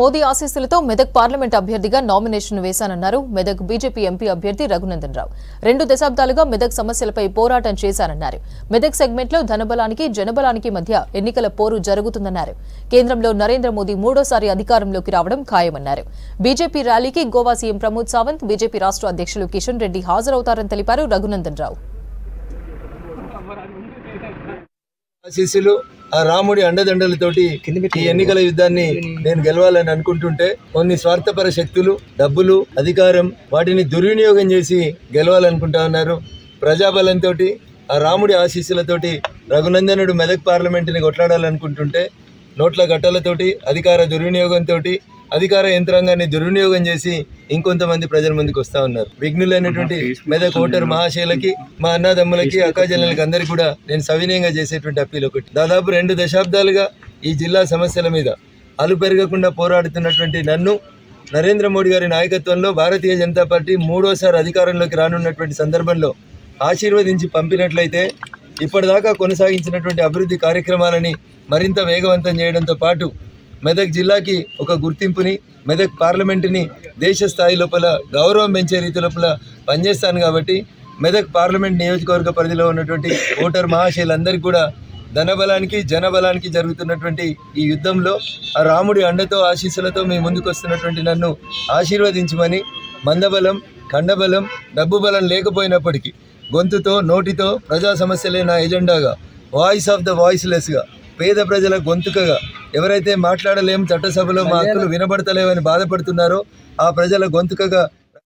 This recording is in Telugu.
మోదీ ఆశీస్సులతో మెదక్ పార్లమెంట్ అభ్యర్థిగా నామినేషన్ వేశానన్నారు. మెదక్ బీజేపీ ఎంపీ అభ్యర్థి రఘునందన్ రావు. రెండు దశాబ్దాలుగా మెదక్ సమస్యలపై పోరాటం చేశానన్నారు. మెదక్ సెగ్మెంట్లో ధనబలానికి జనబలానికి మధ్య ఎన్నికల పోరు జరుగుతుందన్నారు. కేంద్రంలో నరేంద్ర మోదీ మూడోసారి అధికారంలోకి రావడం ఖాయమన్నారు. బీజేపీ ర్యాలీకి గోవా సీఎం ప్రమోద్ సావంత్ బీజేపీ రాష్ట్ర అధ్యక్షులు కిషన్ రెడ్డి హాజరవుతారని తెలిపారు రఘునందన్ రావు. ఆశీస్సులు ఆ రాముడి అండదండలతోటి ఈ ఎన్నికల యుద్ధాన్ని నేను గెలవాలని అనుకుంటుంటే కొన్ని స్వార్థపర శక్తులు డబ్బులు అధికారం వాటిని దుర్వినియోగం చేసి గెలవాలనుకుంటా ఉన్నారు. ప్రజాబలంతో ఆ రాముడి ఆశీస్సులతోటి రఘునందనుడు మెదక్ పార్లమెంటుని కొట్లాడాలనుకుంటుంటే నోట్ల గట్టలతోటి అధికార దుర్వినియోగంతో అధికార యంత్రాంగాన్ని దుర్వినియోగం చేసి ఇంకొంతమంది ప్రజల ముందుకు వస్తా ఉన్నారు. విఘ్నులైనటువంటి మెదక్ ఓటర్ మహాశయులకి మా అన్నదమ్ములకి అక్కాజనులకి అందరికీ కూడా నేను సవినయంగా చేసేటువంటి అప్పీల్ ఒకటి. దాదాపు రెండు దశాబ్దాలుగా ఈ జిల్లా సమస్యల మీద అలు పెరగకుండా పోరాడుతున్నటువంటి నన్ను నరేంద్ర మోడీ గారి నాయకత్వంలో భారతీయ జనతా పార్టీ మూడోసారి అధికారంలోకి రానున్నటువంటి సందర్భంలో ఆశీర్వదించి పంపినట్లయితే ఇప్పటిదాకా కొనసాగించినటువంటి అభివృద్ధి కార్యక్రమాలని మరింత వేగవంతం చేయడంతో పాటు మెదక్ జిల్లాకి ఒక గుర్తింపుని మెదక్ పార్లమెంటుని దేశ స్థాయి లోపల గౌరవం పెంచే రీతి లోపల పనిచేస్తాను కాబట్టి మెదక్ పార్లమెంట్ నియోజకవర్గ పరిధిలో ఉన్నటువంటి ఓటర్ మహాశయులందరికీ కూడా ధనబలానికి జనబలానికి జరుగుతున్నటువంటి ఈ యుద్ధంలో ఆ రాముడి అండతో ఆశీస్సులతో మీ ముందుకు వస్తున్నటువంటి నన్ను ఆశీర్వదించమని మందబలం ఖండబలం డబ్బు బలం లేకపోయినప్పటికీ గొంతుతో నోటితో ప్రజా సమస్యలే నా ఎజెండాగా. వాయిస్ ఆఫ్ ద వాయిస్లెస్గా పేద ప్రజల గొంతుకగా ఎవరైతే మాట్లాడలేం చట్టసభలో మా హక్కులు వినబడతలేవని బాధపడుతున్నారో ఆ ప్రజల గొంతుకగా